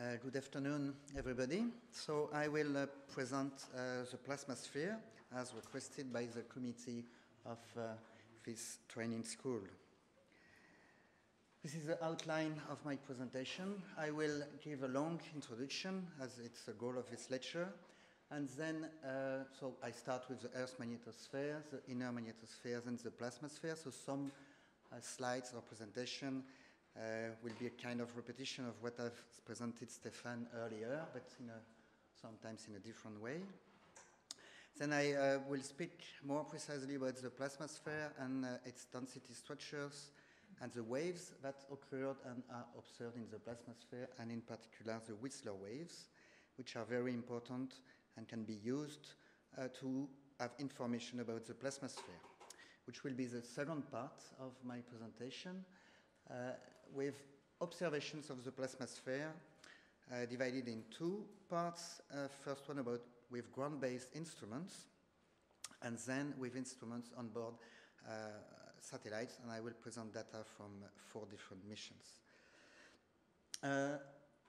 Uh, good afternoon, everybody. So I will uh, present uh, the plasma sphere as requested by the committee of uh, this training school. This is the outline of my presentation. I will give a long introduction as it's the goal of this lecture. And then, uh, so I start with the Earth magnetosphere, the inner magnetosphere, and the plasma sphere. So some uh, slides or presentation uh, will be a kind of repetition of what I've presented Stefan earlier, but in a, sometimes in a different way. Then I uh, will speak more precisely about the plasma sphere and uh, its density structures and the waves that occurred and are observed in the plasma sphere, and in particular the Whistler waves, which are very important and can be used uh, to have information about the plasma sphere, which will be the second part of my presentation uh, with observations of the plasma sphere uh, divided in two parts. Uh, first one about with ground-based instruments, and then with instruments on board uh, satellites, and I will present data from four different missions. Uh,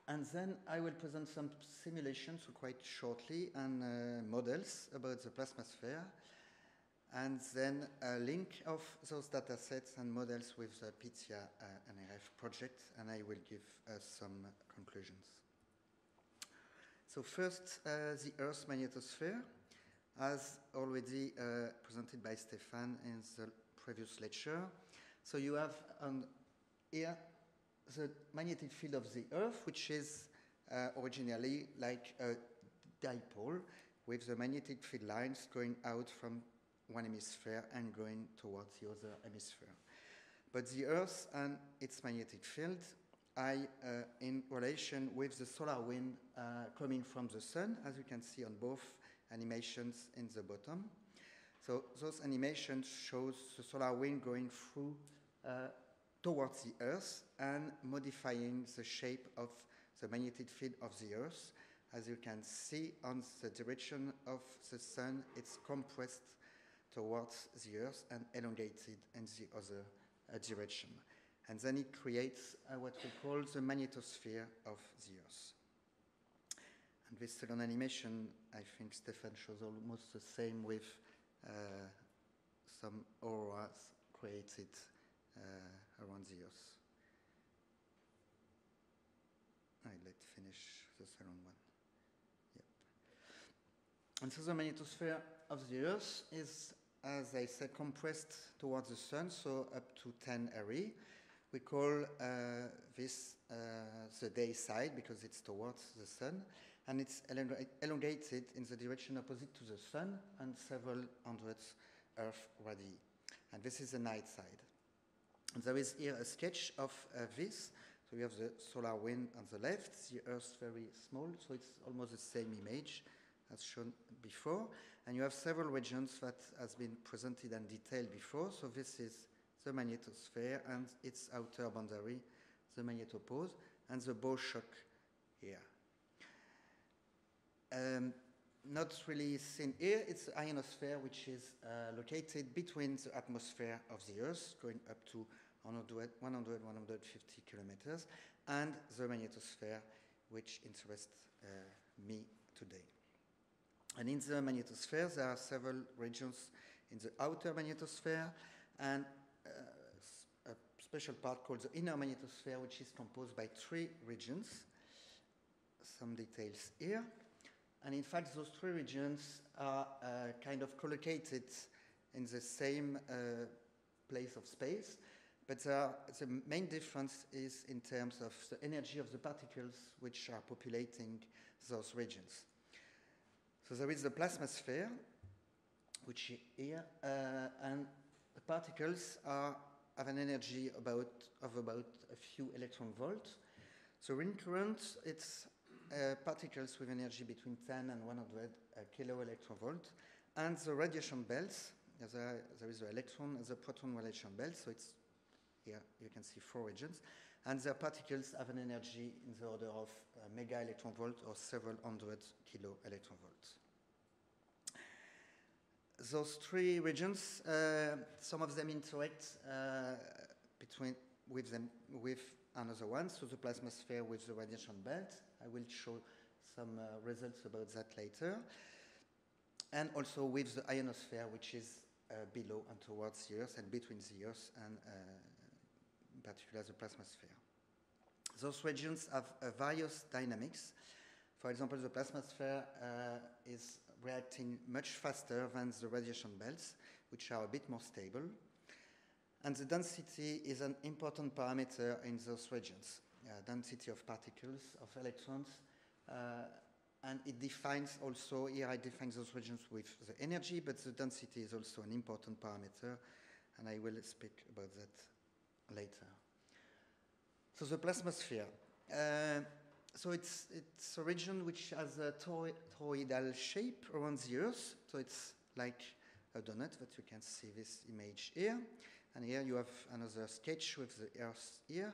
and then I will present some simulations quite shortly and uh, models about the plasma sphere and then a link of those data sets and models with the PITHIA uh, NRF project, and I will give uh, some conclusions. So first, uh, the Earth magnetosphere, as already uh, presented by Stefan in the previous lecture. So you have on here the magnetic field of the Earth, which is uh, originally like a dipole with the magnetic field lines going out from one hemisphere and going towards the other hemisphere. But the Earth and its magnetic field are uh, in relation with the solar wind uh, coming from the sun, as you can see on both animations in the bottom. So those animations shows the solar wind going through uh, towards the Earth and modifying the shape of the magnetic field of the Earth. As you can see on the direction of the sun, it's compressed towards the Earth and elongated in the other uh, direction. And then it creates uh, what we call the magnetosphere of the Earth. And this second animation, I think Stefan shows almost the same with uh, some auroras created uh, around the Earth. Right, let's finish the second one. Yep. And so the magnetosphere of the Earth is as I said, compressed towards the sun, so up to 10 Ari. We call uh, this uh, the day side because it's towards the sun, and it's elongated in the direction opposite to the sun and several hundreds Earth radii. And this is the night side. And there is here a sketch of uh, this. So we have the solar wind on the left, the Earth very small, so it's almost the same image as shown before. And you have several regions that has been presented and detailed before. So this is the magnetosphere and its outer boundary, the magnetopause, and the bow shock here. Um, not really seen here, it's the ionosphere, which is uh, located between the atmosphere of the Earth, going up to 100, 100 150 kilometers, and the magnetosphere, which interests uh, me today. And in the magnetosphere, there are several regions in the outer magnetosphere and uh, a special part called the inner magnetosphere, which is composed by three regions. Some details here. And in fact, those three regions are uh, kind of collocated in the same uh, place of space, but the main difference is in terms of the energy of the particles which are populating those regions. So there is the plasma sphere, which here, uh, and the particles are, have an energy about, of about a few electron volts. So ring current, it's uh, particles with energy between 10 and 100 uh, kilo electron volt. And the radiation belts, there, there is the electron and the proton radiation belt, so it's here you can see four regions. And the particles have an energy in the order of uh, mega electron volt or several hundred kilo electron volts those three regions, uh, some of them interact uh, between with them with another one, so the plasmasphere with the radiation belt. I will show some uh, results about that later. And also with the ionosphere, which is uh, below and towards the Earth and between the Earth and uh, in particular the plasmasphere. Those regions have uh, various dynamics. For example, the plasmasphere uh, is reacting much faster than the radiation belts, which are a bit more stable. And the density is an important parameter in those regions, uh, density of particles, of electrons, uh, and it defines also, here I define those regions with the energy, but the density is also an important parameter, and I will speak about that later. So the plasmasphere. Uh, so it's, it's a region which has a toroidal shape around the Earth. So it's like a donut that you can see this image here. And here you have another sketch with the Earth here.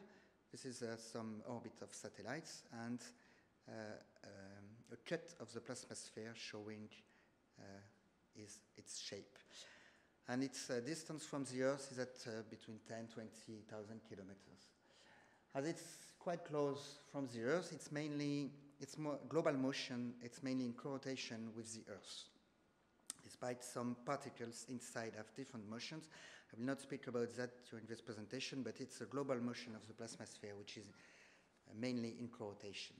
This is uh, some orbit of satellites and uh, um, a cut of the plasmasphere showing uh, is its shape. And its uh, distance from the Earth is at uh, between 10 20,000 kilometers. As it's quite close from the Earth, it's mainly it's more global motion, it's mainly in co-rotation with the Earth. Despite some particles inside have different motions, I will not speak about that during this presentation, but it's a global motion of the plasmasphere, which is uh, mainly in co-rotation.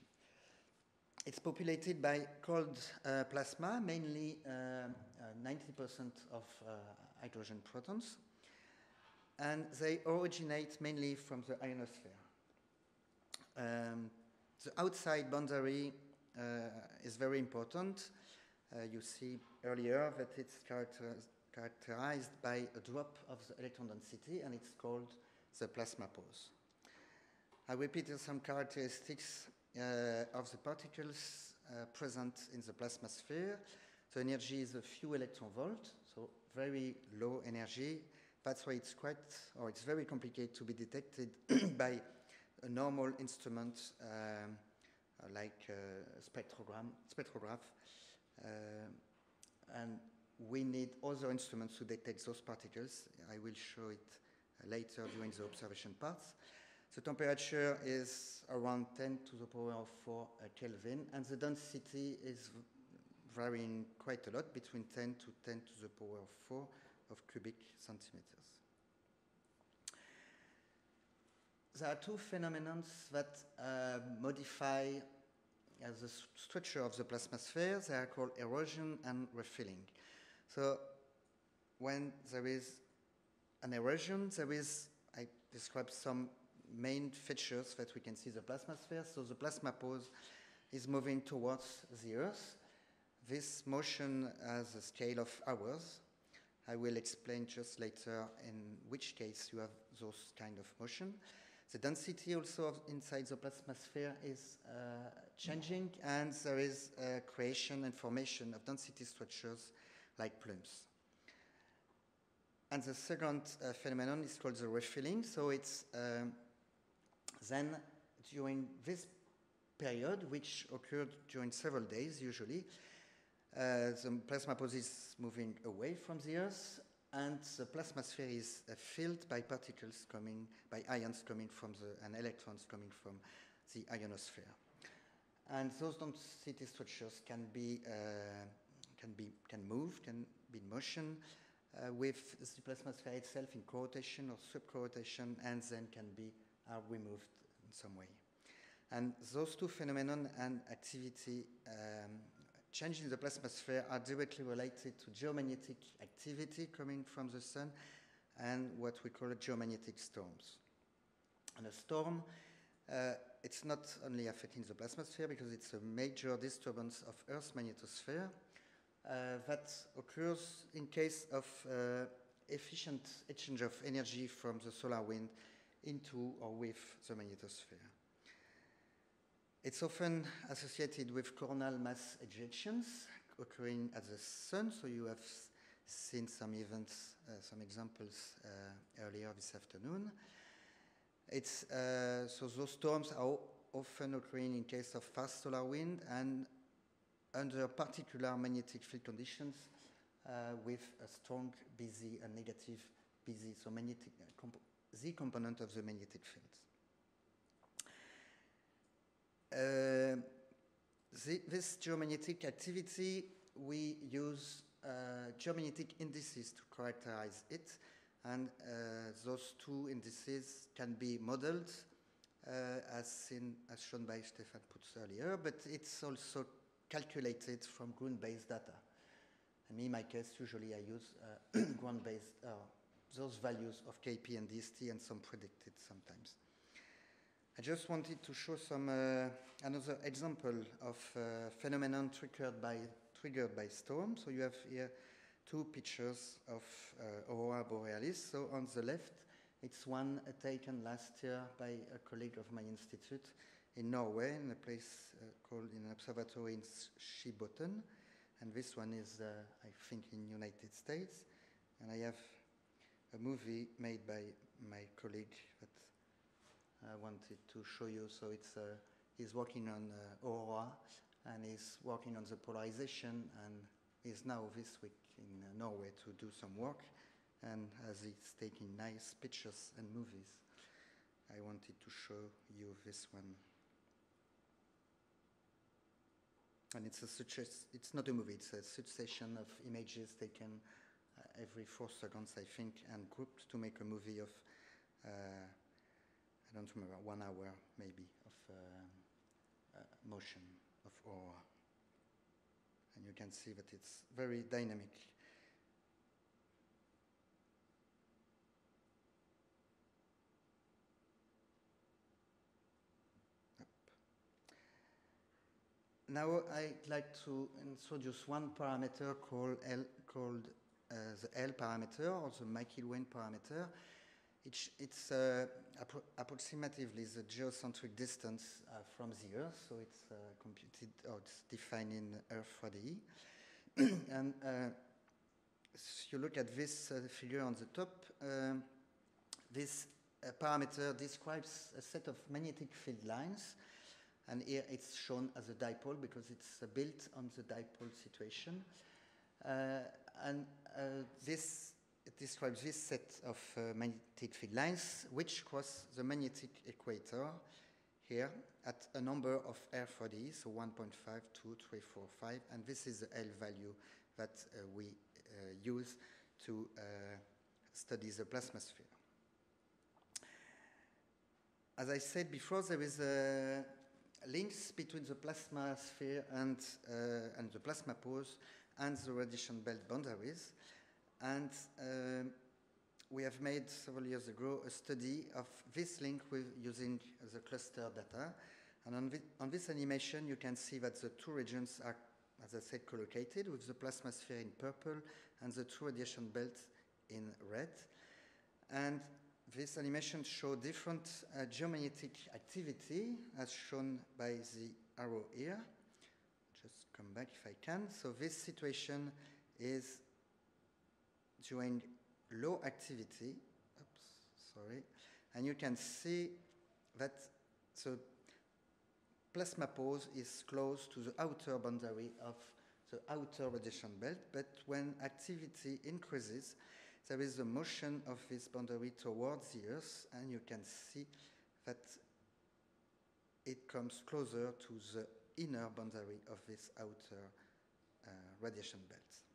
It's populated by cold uh, plasma, mainly 90% uh, uh, of uh, hydrogen protons, and they originate mainly from the ionosphere. Um, the outside boundary uh, is very important. Uh, you see earlier that it's character characterized by a drop of the electron density, and it's called the plasma pause. I repeated some characteristics uh, of the particles uh, present in the plasma sphere. The energy is a few electron volt, so very low energy. That's why it's quite, or it's very complicated to be detected by a normal instrument um, like spectrogram, spectrograph. Uh, and we need other instruments to detect those particles. I will show it later during the observation parts. The temperature is around 10 to the power of 4 uh, Kelvin, and the density is varying quite a lot, between 10 to 10 to the power of 4 of cubic centimeters. There are two phenomena that uh, modify uh, the structure of the plasmasphere. They are called erosion and refilling. So when there is an erosion, there is, I described some main features that we can see the plasmasphere. So the plasma pose is moving towards the Earth. This motion has a scale of hours. I will explain just later in which case you have those kind of motion. The density also inside the plasmasphere is uh, changing, and there is creation and formation of density structures like plumes. And the second uh, phenomenon is called the refilling. So it's um, then during this period, which occurred during several days usually, the plasma is moving away from the Earth, and the plasma sphere is uh, filled by particles coming, by ions coming from the, and electrons coming from the ionosphere. And those density structures can be, uh, can be, can move, can be in motion, uh, with the plasma sphere itself in co-rotation or sub-co-rotation, and then can be are removed in some way. And those two phenomena and activity um, change in the plasmasphere are directly related to geomagnetic activity coming from the sun and what we call geomagnetic storms. And a storm, uh, it's not only affecting the plasmasphere because it's a major disturbance of Earth's magnetosphere uh, that occurs in case of uh, efficient exchange of energy from the solar wind into or with the magnetosphere. It's often associated with coronal mass ejections occurring at the sun, so you have seen some events, uh, some examples uh, earlier this afternoon. It's, uh, so those storms are often occurring in case of fast solar wind and under particular magnetic field conditions uh, with a strong Bz and negative Bz, so magnetic uh, the component of the magnetic field. The, this geomagnetic activity, we use uh, geomagnetic indices to characterize it, and uh, those two indices can be modeled uh, as, seen, as shown by Stefan Poedts earlier, but it's also calculated from ground-based data. In my case, usually I use uh, ground-based, uh, those values of KP and DST and some predicted sometimes. I just wanted to show some uh, another example of uh, phenomenon triggered by triggered by storm. So you have here two pictures of uh, aurora borealis. So on the left, it's one taken last year by a colleague of my institute in Norway, in a place uh, called in an observatory in Skibotn. And this one is, uh, I think, in United States. And I have a movie made by my colleague that I wanted to show you. So it's uh, he's working on uh, aurora and he's working on the polarization and is now this week in uh, Norway to do some work. And as he's taking nice pictures and movies, I wanted to show you this one. And it's a it's not a movie, it's a succession of images taken uh, every four seconds, I think, and grouped to make a movie of uh, I don't remember, one hour maybe of uh, uh, motion of aura. And you can see that it's very dynamic. Now I'd like to introduce one parameter called L, called uh, the L parameter or the McIlwain parameter. It's, it's uh, appro approximately the geocentric distance uh, from the Earth, so it's uh, computed, or it's defined in Earth 4D. and uh, if you look at this uh, figure on the top, this uh, parameter describes a set of magnetic field lines, and here it's shown as a dipole because it's built on the dipole situation. and this it describes this set of uh, magnetic field lines which cross the magnetic equator here at a number of R4D, so 1.5, 2, 3, 4, 5, and this is the L value that uh, we uh, use to uh, study the plasmasphere. As I said before, there is a links between the plasmasphere and, uh, and the plasma pose and the radiation belt boundaries. And um, we have made several years ago a study of this link with using the cluster data. And on, on, this animation, you can see that the two regions are, as I said, collocated with the plasma sphere in purple and the two radiation belts in red. And this animation shows different uh, geomagnetic activity as shown by the arrow here. Just come back if I can. So this situation is during low activity. Oops, sorry. And you can see that the plasma pose is close to the outer boundary of the outer radiation belt, but when activity increases, there is a motion of this boundary towards the Earth, and you can see that it comes closer to the inner boundary of this outer uh, radiation belt.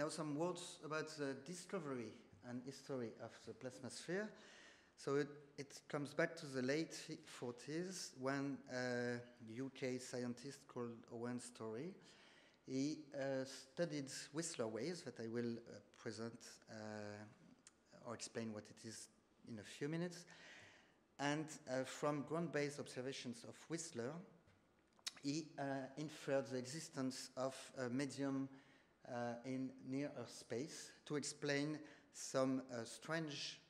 Now some words about the discovery and history of the plasma sphere. So it, it comes back to the late 40s when a UK scientist called Owen Storey, he uh, studied Whistler waves that I will uh, present uh, or explain what it is in a few minutes. And uh, from ground-based observations of Whistler, he uh, inferred the existence of a medium in near Earth space to explain some uh, strange,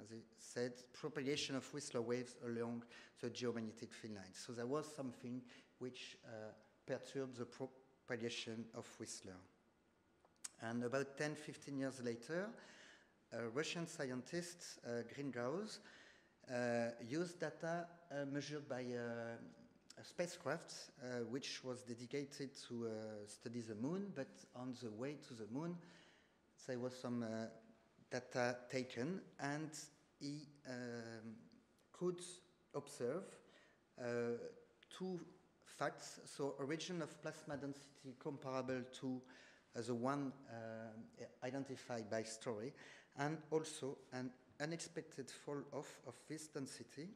as I said, propagation of Whistler waves along the geomagnetic field lines. So there was something which uh, perturbed the propagation of Whistler. And about 10, 15 years later, a Russian scientist, uh, uh, used data uh, measured by uh, a spacecraft uh, which was dedicated to uh, study the moon, but on the way to the moon, there was some uh, data taken, and he um, could observe two facts. So a region of plasma density comparable to the one uh, identified by Storey, and also an unexpected fall off of this density.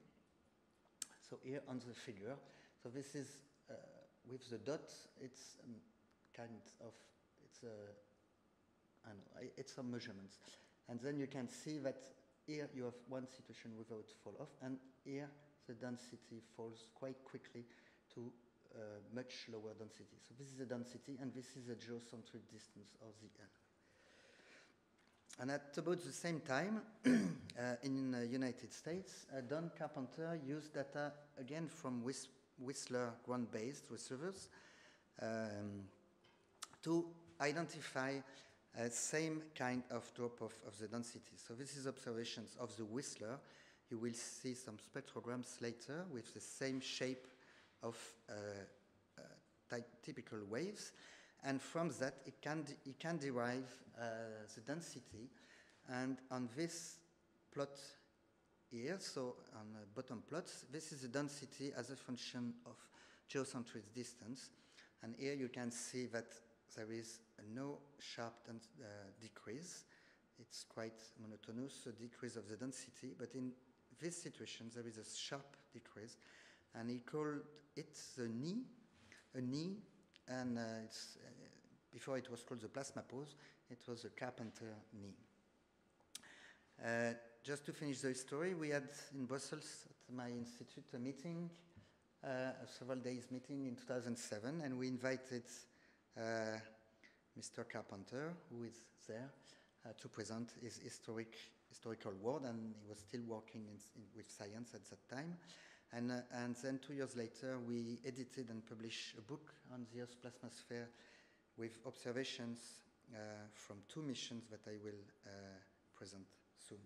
So here on the figure, so this is uh, with the dot, it's um, kind of, it's a, I know, it's some measurements. And then you can see that here you have one situation without fall off, and here the density falls quite quickly to uh, much lower density. So this is the density, and this is the geocentric distance of the L. And at about the same time, uh, in the United States, uh, Don Carpenter used data again from Whis Whistler ground-based receivers um, to identify uh, same kind of drop-off of the density. So this is observations of the Whistler. You will see some spectrograms later with the same shape of uh, uh, typical waves. And from that, it can, it can derive uh, the density. And on this plot here, so on the bottom plots, this is the density as a function of geocentric distance. And here you can see that there is no sharp uh, decrease. It's quite monotonous, the decrease of the density, but in this situation there is a sharp decrease, and he called it the knee, a knee, and uh, it's, uh, before it was called the plasma pose, it was a Carpenter knee. Just to finish the story, we had in Brussels at my institute a meeting, uh, a several days meeting in 2007, and we invited uh, Mr. Carpenter, who is there, uh, to present his historic, historical work, and he was still working in, in, with science at that time. And, uh, and then two years later, we edited and published a book on the Earth's plasmasphere with observations uh, from two missions that I will uh, present soon.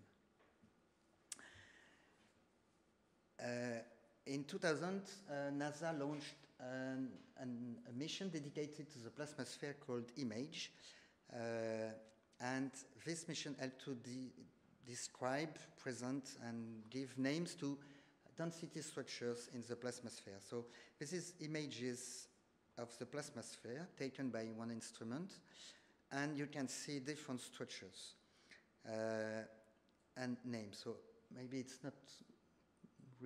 Uh, in 2000, uh, NASA launched an, an, a mission dedicated to the plasmasphere called IMAGE. Uh, and this mission helped to de describe, present, and give names to density structures in the plasmasphere. So this is images of the plasmasphere taken by one instrument, and you can see different structures uh, and names. So maybe it's not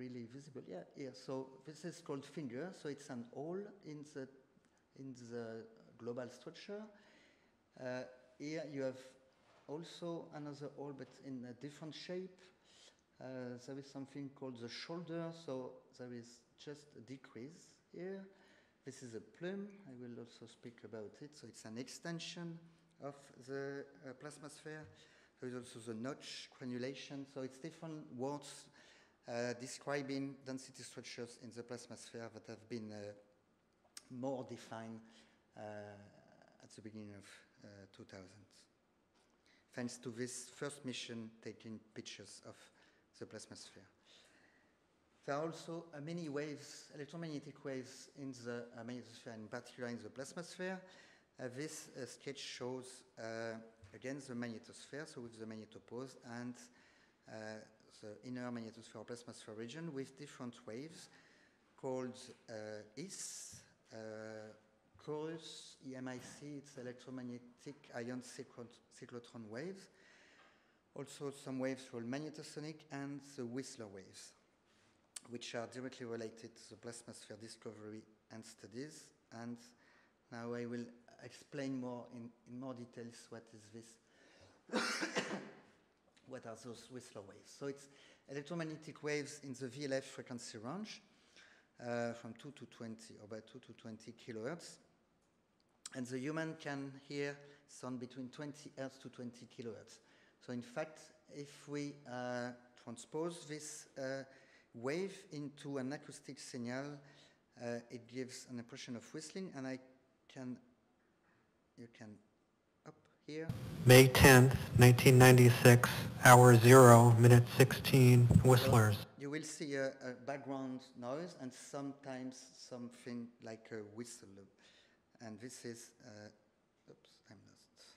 really visible. Yeah. So this is called finger. So it's an hole in the in the global structure. Uh, here you have also another hole, but in a different shape. Uh, there is something called the shoulder, so there is just a decrease here. This is a plume. I will also speak about it. So it's an extension of the uh, plasmasphere. There is also the notch granulation. So it's different words describing density structures in the plasmasphere that have been uh, more defined uh, at the beginning of 2000s. Uh, Thanks to this first mission taking pictures of the plasmasphere. There are also uh, many waves, electromagnetic waves in the uh, magnetosphere, in particular in the plasmasphere. Uh, this sketch shows, again, the magnetosphere, so with the magnetopause, and the inner magnetosphere plasmasphere region with different waves called uh, HISS, uh, CHORUS, EMIC, it's electromagnetic ion cyclotron waves. Also some waves called magnetosonic and the Whistler waves, which are directly related to the plasmasphere discovery and studies. And now I will explain more in, in more details what is this what are those Whistler waves. So it's electromagnetic waves in the VLF frequency range uh, from 2 to 20, or about 2 to 20 kilohertz. And the human can hear sound between 20 hertz to 20 kilohertz. So in fact, if we uh, transpose this uh, wave into an acoustic signal, uh, it gives an impression of whistling, and I can, you can May 10th, 1996, hour 0, minute 16, Whistlers. You will see a, a background noise and sometimes something like a whistle. And this is, uh, oops, I'm lost.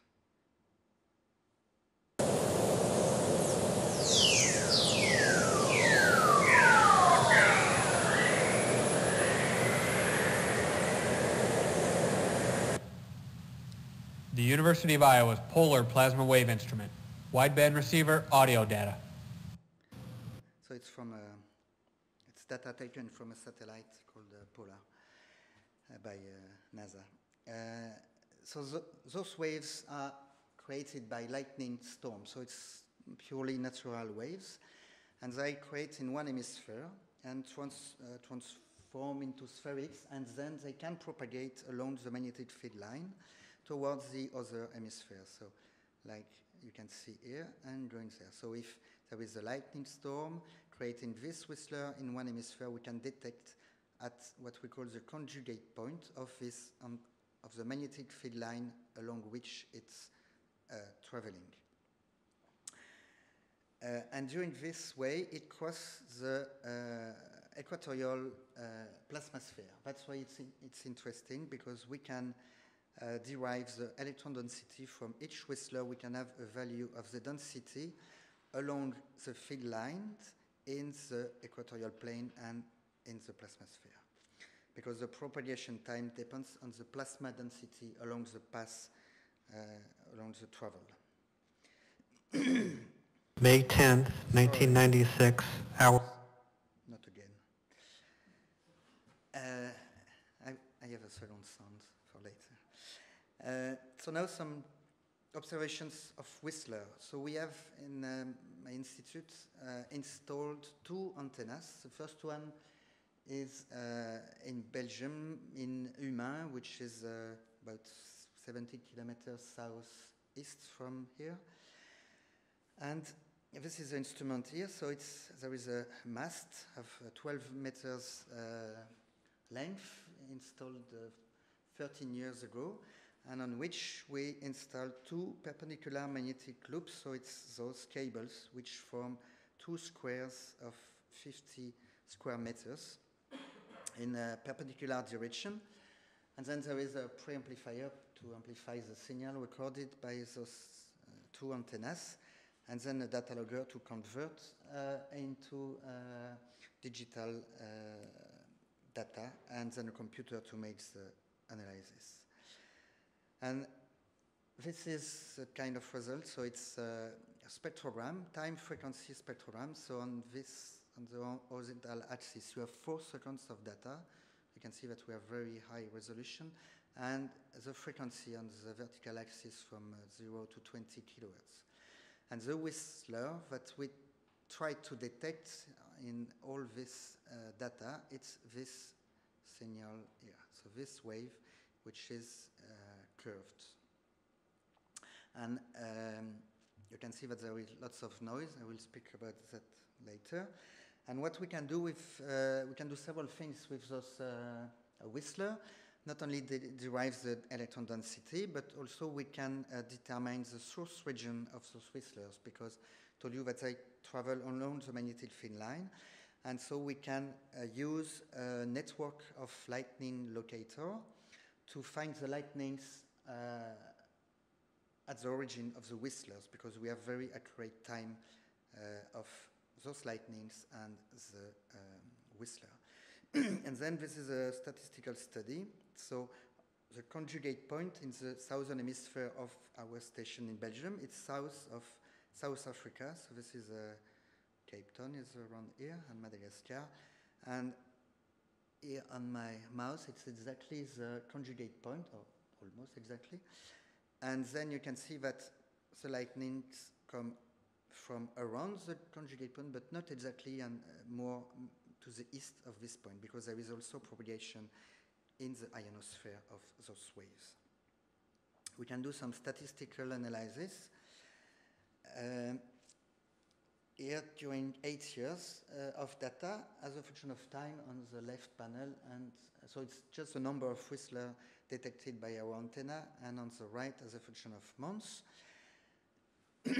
The University of Iowa's Polar Plasma Wave Instrument. Wideband receiver, audio data. So it's from a, it's data taken from a satellite called uh, Polar uh, by uh, NASA. Uh, so th those waves are created by lightning storms. So it's purely natural waves. And they create in one hemisphere and trans, uh, transform into sferics, and then they can propagate along the magnetic field line towards the other hemisphere. So like you can see here and going there. So if there is a lightning storm creating this Whistler in one hemisphere, we can detect at what we call the conjugate point of this um, of the magnetic field line along which it's uh, traveling. Uh, and during this way, it crosses the uh, equatorial uh, plasma sphere. That's why it's, in, it's interesting because we can uh, derive the electron density from each Whistler. We can have a value of the density along the field lines in the equatorial plane and in the plasma sphere. Because the propagation time depends on the plasma density along the path, uh, along the travel. May 10th, 1996, hour... Not again. Uh, I, I have a second sound so now some observations of Whistler. So we have in um, my institute uh, installed two antennas. The first one is uh, in Belgium, in Humain, which is uh, about 70 kilometers southeast from here. And this is the instrument here. So it's, there is a mast of uh, 12 meters uh, length installed uh, 13 years ago and on which we installed two perpendicular magnetic loops. So it's those cables which form two squares of 50 square meters in a perpendicular direction. And then there is a preamplifier to amplify the signal recorded by those uh, two antennas, and then a data logger to convert uh, into uh, digital uh, data, and then a computer to make the analysis. And this is the kind of result. So it's a spectrogram, time frequency spectrogram. So on this, on the horizontal axis, you have four seconds of data. You can see that we have very high resolution. And the frequency on the vertical axis from uh, 0 to 20 kilohertz. And the whistler that we try to detect in all this uh, data, it's this signal here. So this wave, which is uh, curved. And um, you can see that there is lots of noise. I will speak about that later. And what we can do with, uh, we can do several things with those uh, Whistler. Not only de derive the electron density, but also we can uh, determine the source region of those Whistlers because I told you that they travel along the magnetic field line. And so we can uh, use a network of lightning locator to find the lightnings at the origin of the whistlers because we have very accurate time uh, of those lightnings and the um, whistler. and then this is a statistical study. So the conjugate point in the southern hemisphere of our station in Belgium, it's south of South Africa. So this is uh, Cape Town is around here and Madagascar. And here on my mouse, it's exactly the conjugate point, or almost exactly. And then you can see that the lightnings come from around the conjugate point, but not exactly and uh, more to the east of this point, because there is also propagation in the ionosphere of those waves. We can do some statistical analysis. Uh, here during eight years uh, of data as a function of time on the left panel, and so it's just the number of Whistler detected by our antenna, and on the right as a function of months.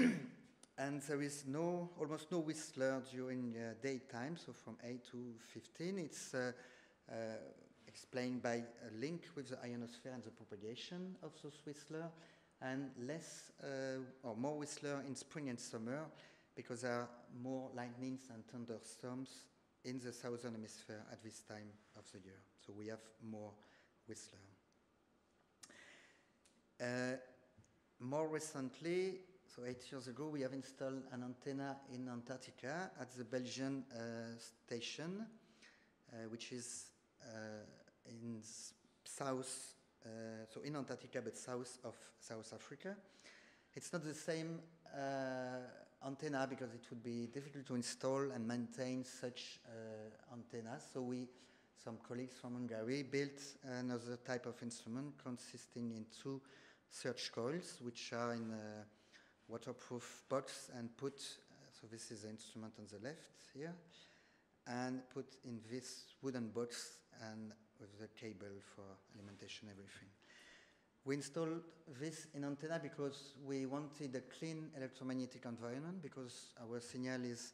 and there is no, almost no whistler during uh, daytime, so from 8 to 15. It's uh, uh, explained by a link with the ionosphere and the propagation of those whistler, and less uh, or more whistler in spring and summer because there are more lightnings and thunderstorms in the southern hemisphere at this time of the year. So we have more whistler. Uh, more recently, so eight years ago, we have installed an antenna in Antarctica at the Belgian uh, station, uh, which is uh, in south, uh, so in Antarctica, but south of South Africa. It's not the same antenna because it would be difficult to install and maintain such antennas. So we, some colleagues from Hungary, built another type of instrument consisting in two search coils, which are in a waterproof box, and put. Uh, so this is the instrument on the left here, and put in this wooden box and with the cable for alimentation, everything. We installed this in antenna because we wanted a clean electromagnetic environment because our signal is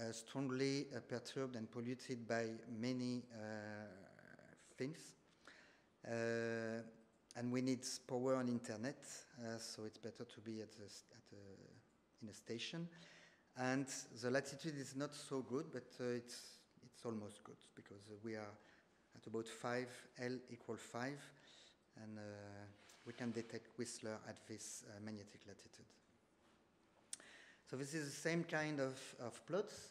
uh, strongly uh, perturbed and polluted by many uh, things. And we need power on internet, uh, so it's better to be at, a, at a, in a station. And the latitude is not so good, but uh, it's, it's almost good because uh, we are at about 5, L equal 5, and uh, we can detect Whistler at this uh, magnetic latitude. So this is the same kind of, of plots.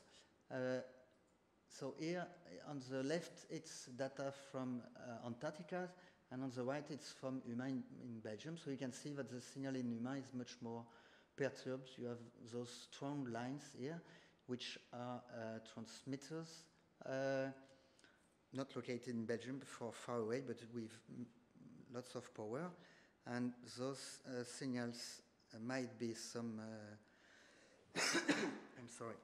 So here on the left, it's data from Antarctica, and on the right, it's from Humain, in Belgium. So you can see that the signal in Humain is much more perturbed. You have those strong lines here, which are uh, transmitters, uh, not located in Belgium, for far away, but with lots of power. And those uh, signals uh, might be some, uh, I'm sorry,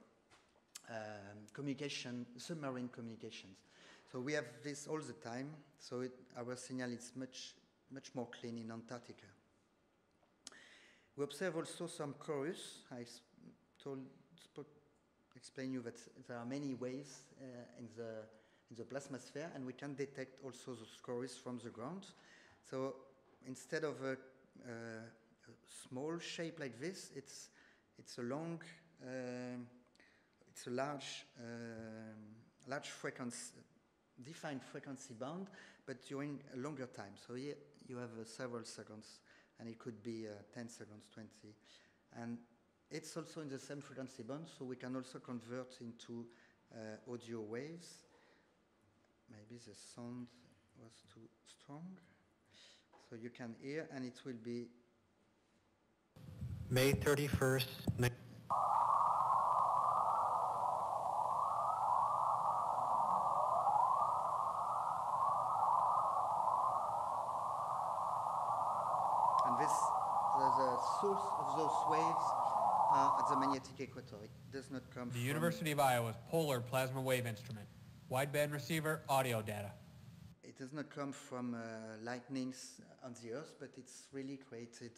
um, communication, submarine communications. So we have this all the time. So it, our signal is much, much more clean in Antarctica. We observe also some chorus. I told, explain you that there are many waves uh, in the in the plasmasphere, and we can detect also those chorus from the ground. So instead of a, uh, a small shape like this, it's it's a long, um, it's a large, um, large frequency, defined frequency band, but during a longer time. So here you have uh, several seconds, and it could be uh, 10 seconds, 20, and it's also in the same frequency band, so we can also convert into uh, audio waves. Maybe the sound was too strong. So you can hear, and it will be May 31st, source of those waves are at the magnetic equator. It does not come The from University of Iowa's Polar Plasma Wave Instrument. Wideband receiver, audio data. It does not come from uh, lightnings on the Earth, but it's really created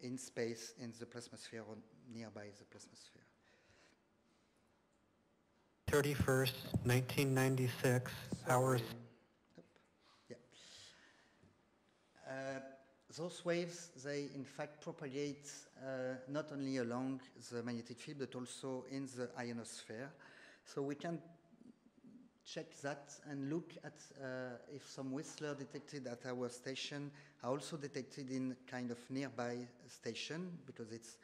in space, in the plasmasphere or nearby the plasmasphere. 31st, 1996, hours Up. Yeah. Uh, those waves, they in fact propagate uh, not only along the magnetic field, but also in the ionosphere. So we can check that and look at uh, if some Whistler detected at our station are also detected in kind of nearby station because it's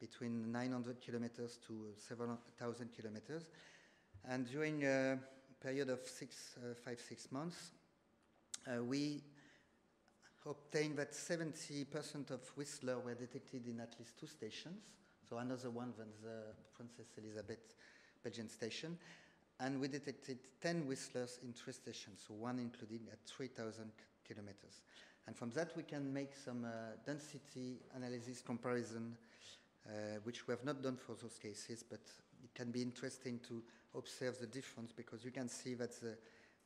between 900 kilometers to several thousand kilometers. And during a period of six, uh, five, six months, uh, we obtained that 70% of Whistler were detected in at least two stations, so another one than the Princess Elisabeth Belgian station. And we detected 10 Whistlers in three stations, so one including at 3,000 kilometers. And from that, we can make some uh, density analysis comparison, uh, which we have not done for those cases, but it can be interesting to observe the difference because you can see that the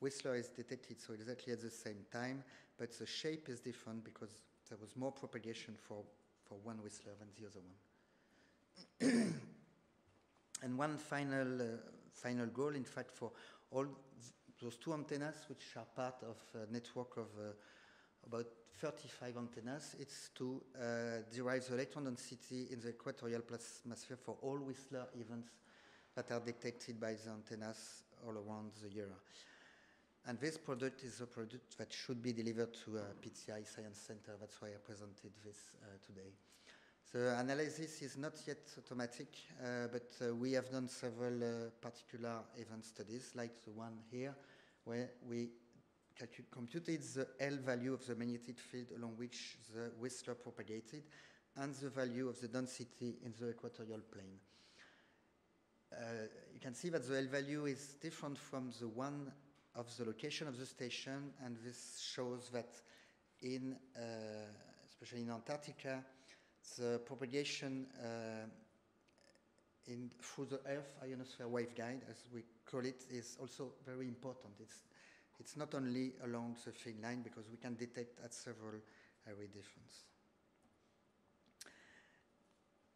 Whistler is detected so exactly at the same time, but the shape is different because there was more propagation for, for one Whistler than the other one. and one final, uh, final goal, in fact, for all th- those two antennas, which are part of a network of uh, about 35 antennas, it's to uh, derive the electron density in the equatorial plasmasphere for all Whistler events that are detected by the antennas all around the year. And this product is a product that should be delivered to a PCI Science Center. That's why I presented this uh, today. The analysis is not yet automatic, uh, but uh, we have done several uh, particular event studies, like the one here, where we computed the L value of the magnetic field along which the Whistler propagated and the value of the density in the equatorial plane. Uh, you can see that the L value is different from the one of the location of the station, and this shows that in, uh, especially in Antarctica, the propagation uh, in, through the Earth ionosphere waveguide, as we call it, is also very important. It's, it's not only along the thin line because we can detect at several array difference.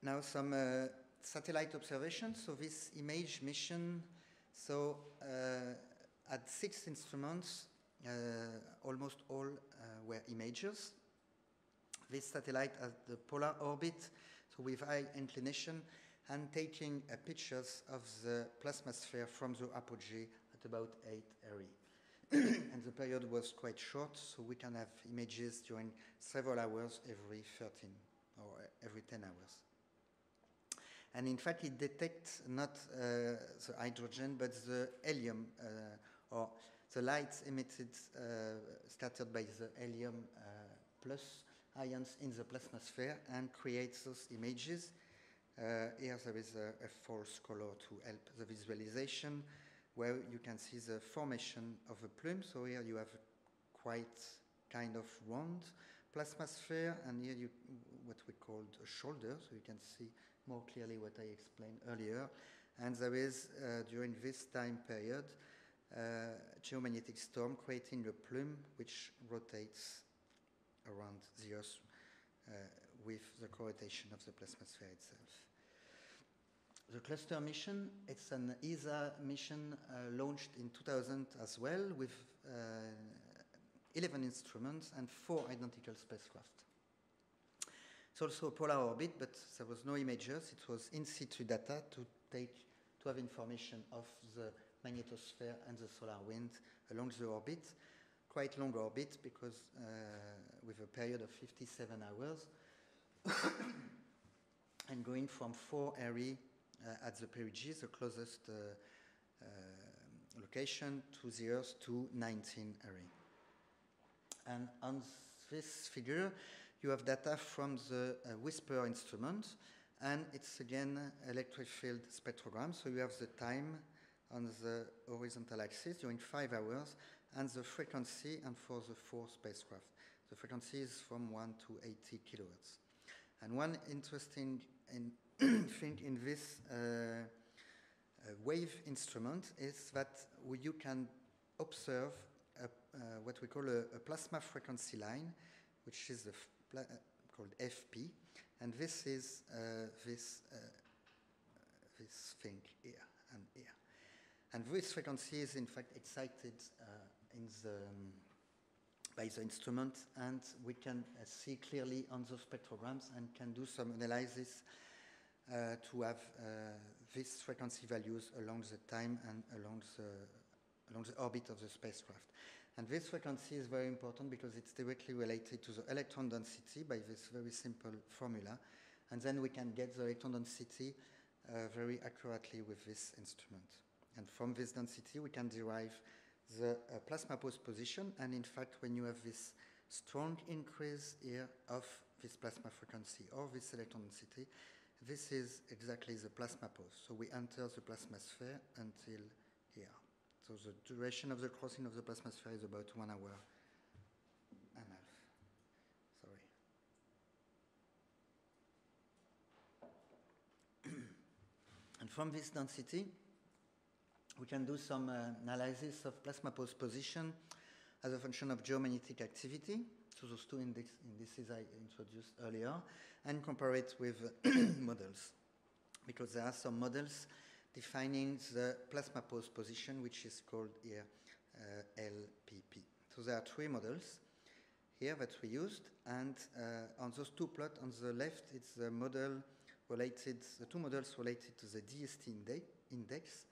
Now some uh, satellite observations. So this image mission, so uh, at six instruments, uh, almost all uh, were imagers. This satellite has the polar orbit, so with high inclination, and taking uh, pictures of the plasma sphere from the apogee at about 8 RE. and the period was quite short, so we can have images during several hours every 13 or every 10 hours. And in fact, it detects not uh, the hydrogen, but the helium, uh, or the light emitted, uh, scattered by the helium uh, plus ions in the plasma sphere and creates those images. Uh, here there is a, a false color to help the visualization, where you can see the formation of a plume. So here you have quite kind of round plasma sphere, and here you what we called a shoulder, so you can see more clearly what I explained earlier. And there is, uh, during this time period, geomagnetic storm creating a plume which rotates around the Earth uh, with the co-rotation of the plasma sphere itself. The cluster mission, it's an ESA mission uh, launched in 2000 as well with uh, 11 instruments and four identical spacecraft. It's also a polar orbit, but there was no images. It was in situ data to take to have information of the magnetosphere and the solar wind along the orbit. Quite long orbit because uh, with a period of 57 hours and going from 4 RE uh, at the perigee, the closest uh, location to the Earth, to 19 RE. And on this figure, you have data from the uh, WHISPER instrument, and it's again electric field spectrogram. So you have the time on the horizontal axis during five hours, and the frequency, and for the four spacecraft. The frequency is from 1 to 80 kilohertz. And one interesting in thing in this uh, uh, wave instrument is that you can observe a, uh, what we call a, a, plasma frequency line, which is uh, called FP, and this is uh, this this thing here and here, and this frequency is in fact excited in the um, by the instrument, and we can uh, see clearly on the spectrograms and can do some analysis uh, to have uh, these frequency values along the time and along the, along the orbit of the spacecraft. And this frequency is very important because it's directly related to the electron density by this very simple formula. And then we can get the electron density uh, very accurately with this instrument. And from this density, we can derive the uh, plasmapause position. And in fact, when you have this strong increase here of this plasma frequency or this electron density, this is exactly the plasmapause. So we enter the plasma sphere until here. So the duration of the crossing of the plasma sphere is about one hour and a half. Sorry. and from this density, we can do some uh, analysis of plasmapause position as a function of geomagnetic activity. So those two index indices I introduced earlier, and compare it with models, because there are some models defining the plasmapause position, which is called here uh, LPP. So there are three models here that we used, and uh, on those two plots on the left, it's the model related, the two models related to the DST index,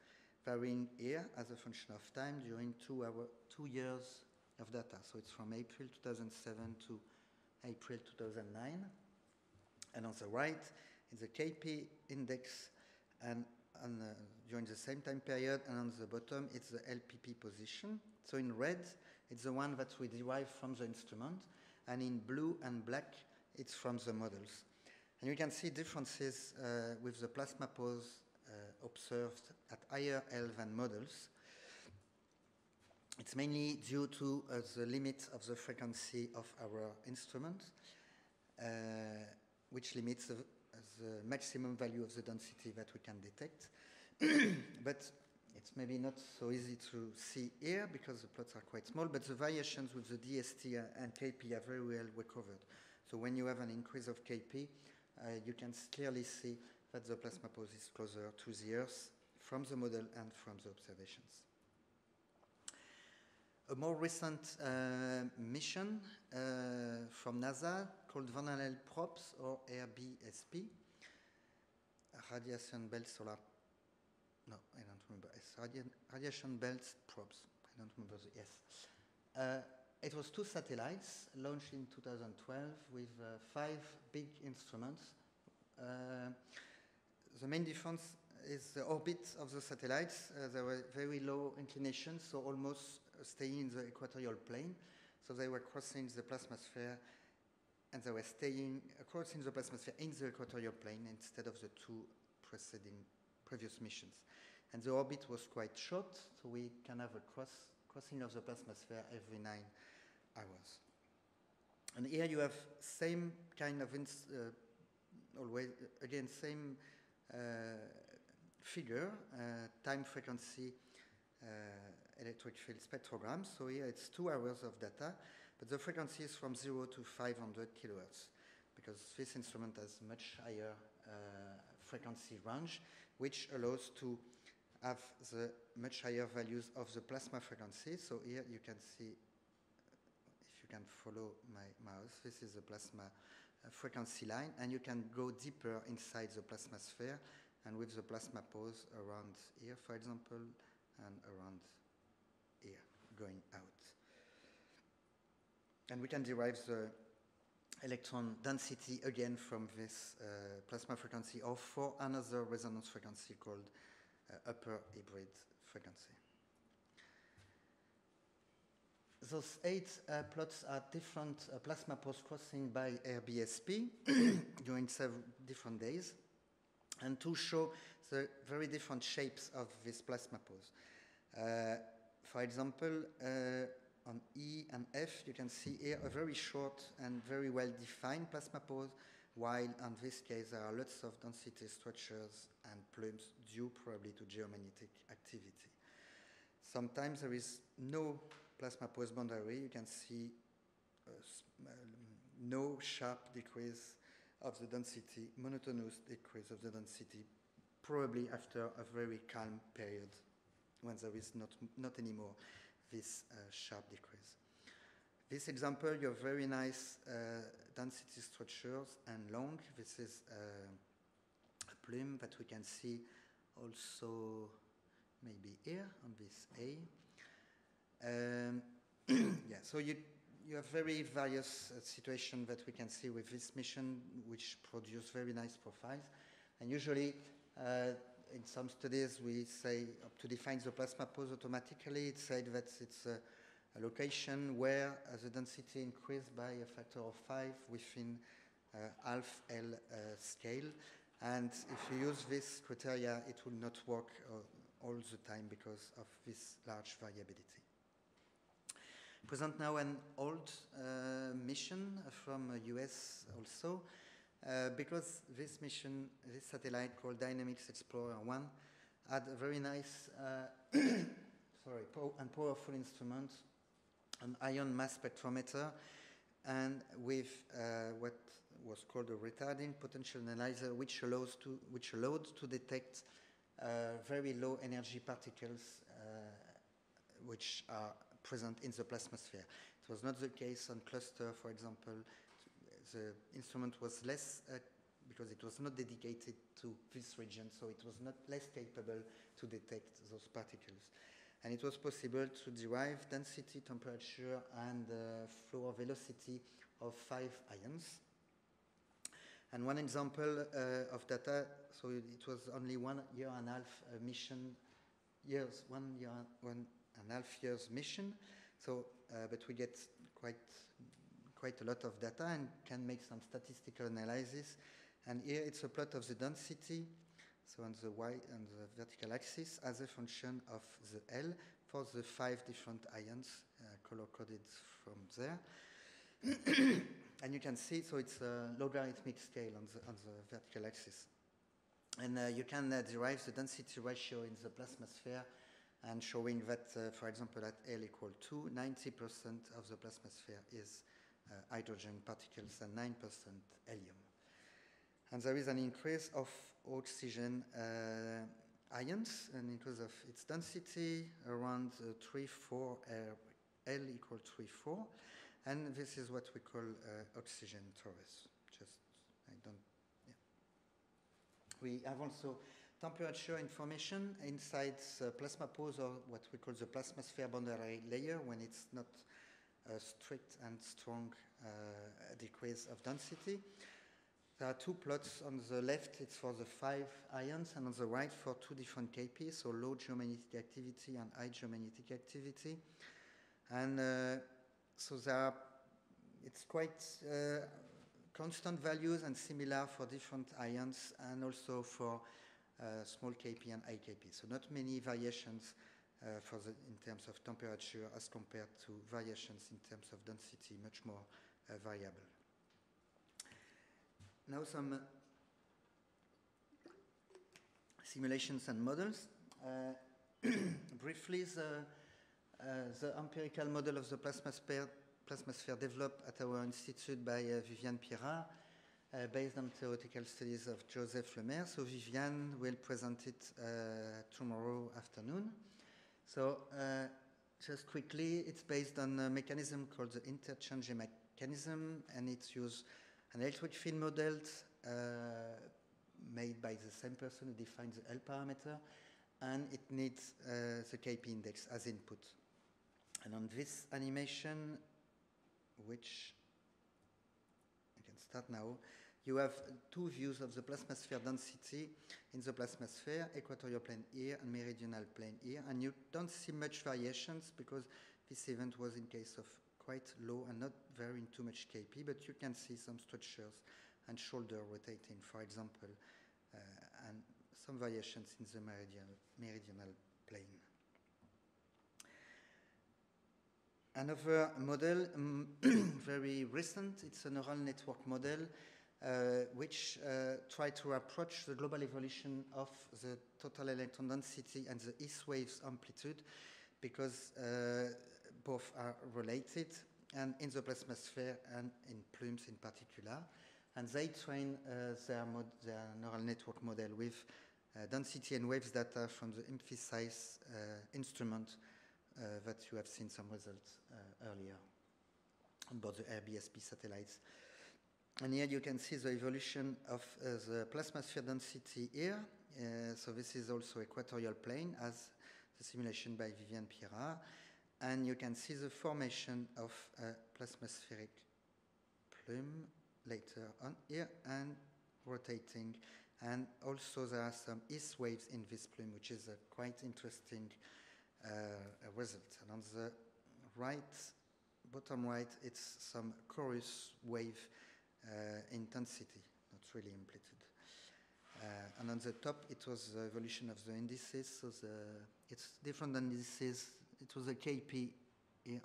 varying here as a function of time during two, hour, two years of data. So it's from April 2007 to April 2009. And on the right is the KP index and uh, during the same time period, and on the bottom it's the LPP position. So in red, it's the one that we derive from the instrument, and in blue and black, it's from the models. And you can see differences uh, with the plasmapause observed at higher L than models. It's mainly due to uh, the limit of the frequency of our instrument, uh, which limits the, the, maximum value of the density that we can detect. but it's maybe not so easy to see here because the plots are quite small, but the variations with the DST and KP are very well recovered. So when you have an increase of KP, uh, you can clearly see that the plasmapause is closer to the Earth from the model and from the observations. A more recent uh, mission uh, from NASA called Van Allen Probes or RBSP, Radiation Belt Solar. No, I don't remember. It's radi Radiation Belt Probes. I don't remember the yes. Uh, it was two satellites launched in 2012 with uh, five big instruments. Uh, the main difference is the orbit of the satellites. Uh, they were very low inclination, so almost staying in the equatorial plane. So they were crossing the plasmasphere and they were staying crossing the plasmasphere in the equatorial plane instead of the two preceding previous missions. And the orbit was quite short, so we can have a cross, crossing of the plasmasphere every nine hours. And here you have same kind of, uh, always, again, same uh, figure, uh, time frequency uh, electric field spectrogram. So here it's two hours of data, but the frequency is from 0 to 500 kilohertz because this instrument has much higher uh, frequency range, which allows to have the much higher values of the plasma frequency. So here you can see, if you can follow my mouse, this is the plasma uh, frequency line, and you can go deeper inside the plasma sphere, and with the plasma pose around here, for example, and around here, going out. And we can derive the electron density again from this uh, plasma frequency or for another resonance frequency called uh, upper hybrid frequency. Those eight uh, plots are different uh, plasmapause crossing by RBSP during several different days and to show the very different shapes of this plasmapause. Uh, for example, uh, on E and F, you can see here a very short and very well-defined plasmapause, while in this case there are lots of density structures and plumes due probably to geomagnetic activity. Sometimes there is no plasmapause boundary. You can see um, no sharp decrease of the density, monotonous decrease of the density, probably after a very calm period when there is not, not anymore this uh, sharp decrease. This example, you have very nice uh, density structures and long. This is uh, a plume that we can see also maybe here on this A. Um, yeah, so you, you have very various uh, situations that we can see with this mission, which produce very nice profiles. And usually, uh, in some studies, we say to define the plasmapause automatically, it said that it's a, a location where uh, the density increased by a factor of five within uh, half L uh, scale. And if you use this criteria, it will not work uh, all the time because of this large variability. Present now an old uh, mission from US also, uh, because this mission, this satellite called Dynamics Explorer 1, had a very nice uh, sorry, po and powerful instrument, an ion mass spectrometer, and with uh, what was called a retarding potential analyzer, which allows to which allowed to detect uh, very low energy particles, uh, which are present in the plasmasphere. It was not the case on cluster, for example, the instrument was less, uh, because it was not dedicated to this region, so it was not less capable to detect those particles. And it was possible to derive density, temperature, and uh, flow velocity of five ions. And one example uh, of data, so it was only one year and a half uh, mission, years, one year, one and a half years mission. So, uh, but we get quite, quite a lot of data and can make some statistical analysis. And here it's a plot of the density, so on the y and the vertical axis as a function of the L for the five different ions uh, color-coded from there. and you can see, so it's a logarithmic scale on the, on the vertical axis. And uh, you can uh, derive the density ratio in the plasma sphere and showing that, uh, for example, at L equal 2, 90% of the plasma sphere is uh, hydrogen particles and 9% helium. And there is an increase of oxygen uh, ions, an increase of its density around uh, 3, 4, L equal 3, 4. And this is what we call uh, oxygen torus. Just, I don't, yeah. We have also temperature information inside the plasmapause or what we call the plasma sphere boundary layer when it's not a strict and strong uh, decrease of density. There are two plots. On the left, it's for the five ions, and on the right, for two different KP, so low geomagnetic activity and high geomagnetic activity. And uh, so there are, it's quite uh, constant values and similar for different ions and also for uh, small Kp and high Kp. So not many variations uh, for the, in terms of temperature as compared to variations in terms of density, much more uh, variable. Now some simulations and models. Uh, briefly, the uh, the empirical model of the plasma sphere, plasma sphere developed at our institute by uh, Viviane Pierrard, uh, based on theoretical studies of Joseph Lemaire. So Viviane will present it tomorrow afternoon. So just quickly, it's based on a mechanism called the interchange mechanism, and it's used an electric field model uh, made by the same person who defines the L parameter, and it needs uh, the KP index as input. And on this animation, which start now, you have two views of the plasma sphere density in the plasma sphere, equatorial plane here and meridional plane here, and you don't see much variations because this event was in case of quite low and not very too much Kp, but you can see some structures and shoulder rotating, for example, uh, and some variations in the meridional, meridional plane. Another model, um, very recent, it's a neural network model uh, which uh, try to approach the global evolution of the total electron density and the hiss waves amplitude because uh, both are related and in the plasma sphere and in plumes in particular. And they train uh, their, their, neural network model with uh, density and waves data from the EMFISIS uh, instrument that you have seen some results uh, earlier on board the RBSP satellites. And here you can see the evolution of uh, the plasma sphere density here. so this is also equatorial plane as the simulation by Viviane Pierrard. And you can see the formation of a plasmaspheric plume later on here and rotating. And also there are some hiss waves in this plume, which is a quite interesting uh, result. And on the right, bottom right, it's some chorus wave uh, intensity, not really amplitude. Uh, and on the top, it was the evolution of the indices. So the, it's different than indices. It was a KP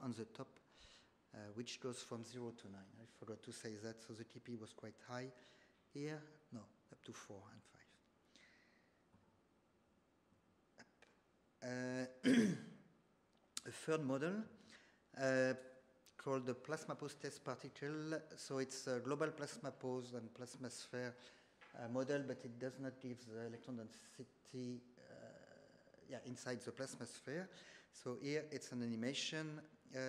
on the top, uh, which goes from 0 to 9. I forgot to say that. So the KP was quite high here. No, up to 4 and 5. Uh, a third model uh, called the plasmapause test particle. So it's a global plasmapause and plasma sphere uh, model, but it does not give the electron density yeah, inside the plasma sphere. So here it's an animation uh,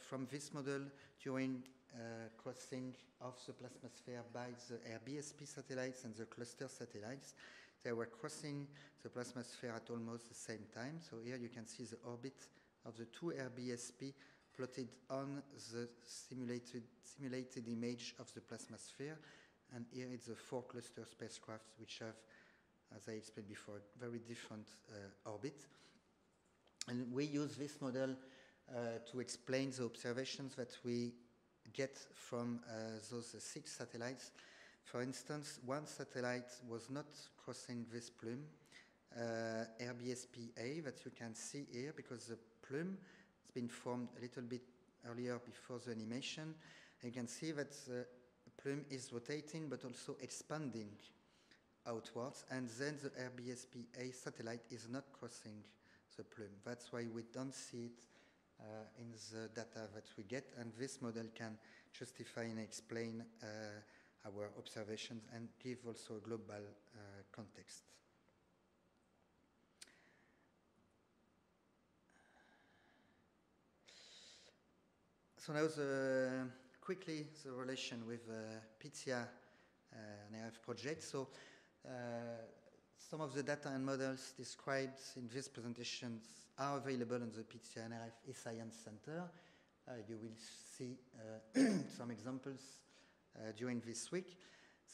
from this model during uh, crossing of the plasma sphere by the RBSP satellites and the cluster satellites. They were crossing the plasmasphere at almost the same time. So here you can see the orbit of the two RBSP plotted on the simulated, simulated image of the plasmasphere. And here it's the four cluster spacecrafts which have, as I explained before, very different uh, orbit. And we use this model uh, to explain the observations that we get from uh, those six satellites. For instance, one satellite was not crossing this plume, uh, RBSP-A, that you can see here, because the plume has been formed a little bit earlier before the animation. You can see that the plume is rotating, but also expanding outwards, and then the RBSP-A satellite is not crossing the plume. That's why we don't see it uh, in the data that we get, and this model can justify and explain uh, our observations and give also a global uh, context. So now the, quickly the relation with uh, PITHIA uh, NRF project. So uh, some of the data and models described in these presentations are available on the PITHIA NRF eScience Center. Uh, you will see uh, some examples during this week.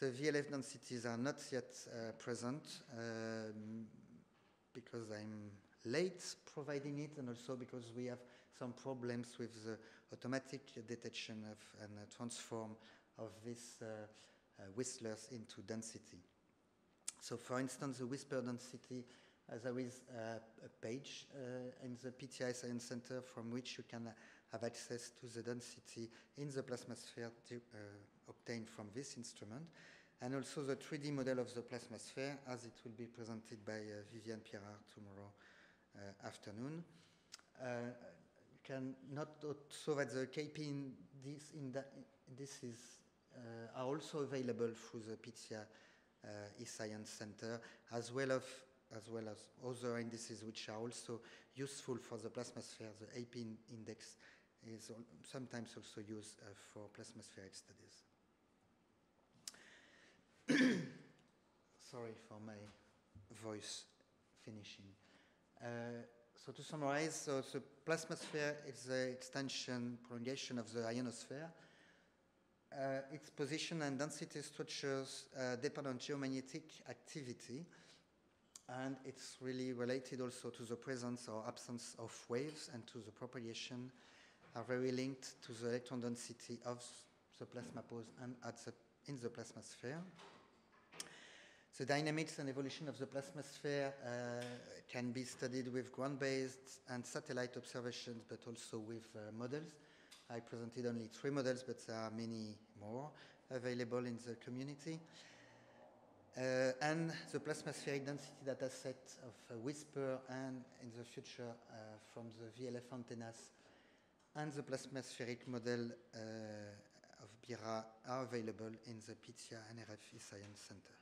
The VLF densities are not yet uh, present um, because I'm late providing it and also because we have some problems with the automatic detection of and uh, transform of these uh, whistlers into density. So for instance, the WHISPER density, uh, there is uh, a page uh, in the PITHIA Science Center from which you can have access to the density in the plasmasphere to, obtained from this instrument, and also the 3D model of the plasmasphere as it will be presented by Viviane Pierrard tomorrow afternoon. you can note also that the KP in this, in this is, uh, are also available through the PITHIA uh, eScience Center, as well, of, as well as other indices which are also useful for the plasmasphere. The AP index is sometimes also used uh, for plasmaspheric studies. Sorry for my voice finishing. Uh, so to summarize, so the plasmasphere is the extension, prolongation of the ionosphere. Uh, its position and density structures uh, depend on geomagnetic activity, and it's really related also to the presence or absence of waves and to the propagation are very linked to the electron density of the plasmapause and at the, in the plasmasphere. The dynamics and evolution of the plasmasphere uh, can be studied with ground-based and satellite observations, but also with uh, models. I presented only three models, but there are many more available in the community. Uh, and the plasmaspheric density data set of uh, WHISPER and in the future uh, from the VLF antennas and the plasmaspheric model uh, of BIRA are available in the PITHIA NRF Science Center.